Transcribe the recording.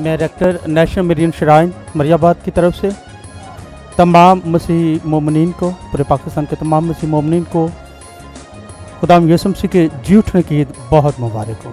मैं rector national Marian shrine Mariabad की तरफ़ से। तमाम मसीह ममिन को, पूरे पाकिस्तान के तमाम मसीह ममिन को, खुदाम यसम के जी उठने की बहुत मुबारक हो।